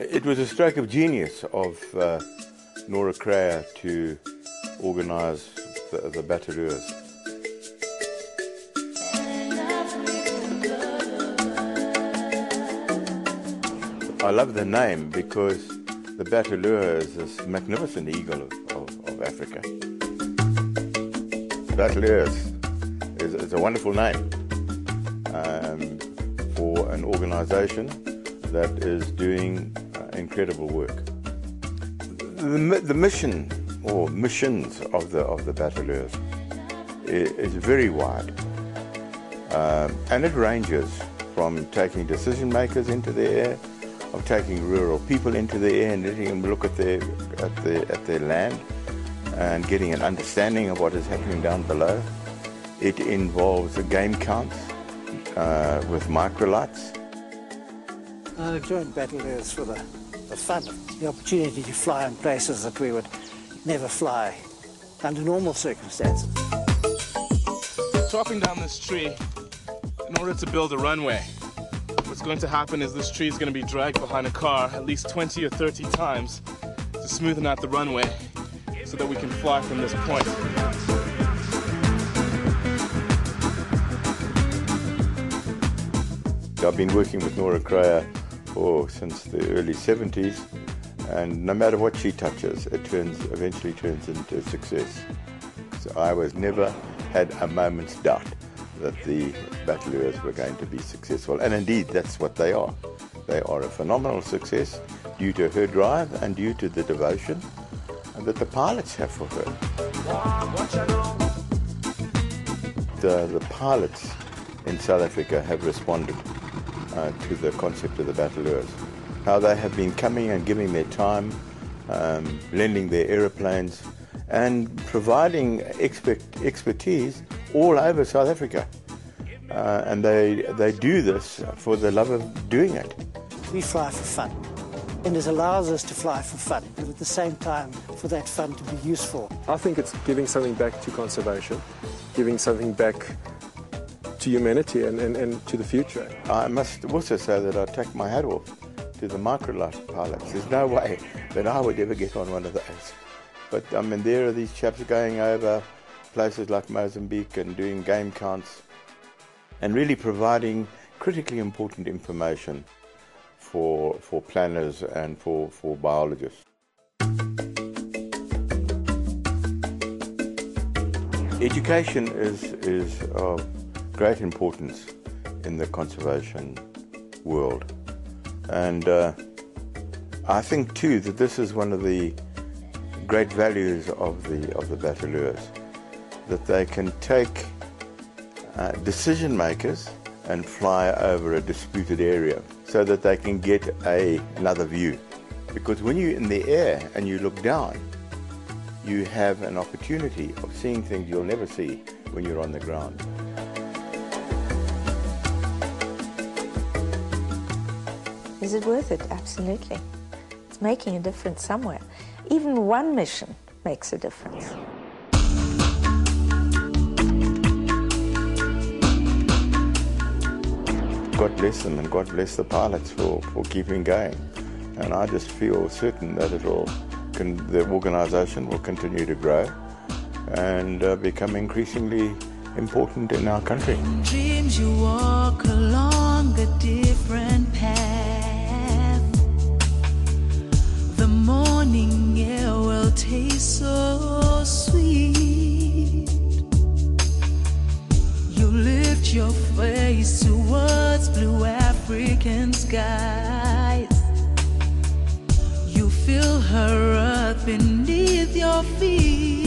It was a stroke of genius of uh, Nora Kreher to organise the, the Bateleurs. I love the name because the Bateleur is this magnificent eagle of, of, of Africa. Bateleurs is, is a wonderful name um, for an organisation that is doing incredible work. The, the mission or missions of the of the Bateleurs is, is very wide, um, and it ranges from taking decision makers into the air, of taking rural people into the air and letting them look at their at their at their land and getting an understanding of what is happening down below. It involves the game counts uh, with microlights. I joined Bateleurs for the, the fun, the opportunity to fly in places that we would never fly under normal circumstances. Chopping down this tree in order to build a runway. What's going to happen is this tree is going to be dragged behind a car at least 20 or 30 times to smoothen out the runway so that we can fly from this point. I've been working with Nora Kreher oh, since the early 70s, and no matter what she touches, it turns eventually turns into success. So I was never had a moment's doubt that the Bateleurs were going to be successful, and indeed that's what they are. They are a phenomenal success due to her drive and due to the devotion that the pilots have for her. The, the pilots in South Africa have responded uh, to the concept of the Bateleurs. How they have been coming and giving their time, um, lending their aeroplanes, and providing expert, expertise all over South Africa. Uh, and they, they do this for the love of doing it. We fly for fun. And it allows us to fly for fun, but at the same time, for that fun to be useful. I think it's giving something back to conservation, giving something back to humanity and, and, and to the future. I must also say that I take my hat off to the microlight pilots. There's no way that I would ever get on one of those. But I mean, there are these chaps going over places like Mozambique and doing game counts and really providing critically important information for, for planners and for, for biologists. Education is, is of great importance in the conservation world. And uh, I think too that this is one of the great values of the, of the Bateleurs, that they can take uh, decision makers and fly over a disputed area so that they can get a, another view. Because when you're in the air and you look down, you have an opportunity of seeing things you'll never see when you're on the ground. Is it worth it? Absolutely. It's making a difference somewhere. Even one mission makes a difference. God bless them and God bless the pilots for, for keeping going. And I just feel certain that it will, can, the organisation will continue to grow and uh, become increasingly important in our country. Dreams you walk along a different taste so sweet. You lift your face towards blue African skies. You feel her earth beneath your feet.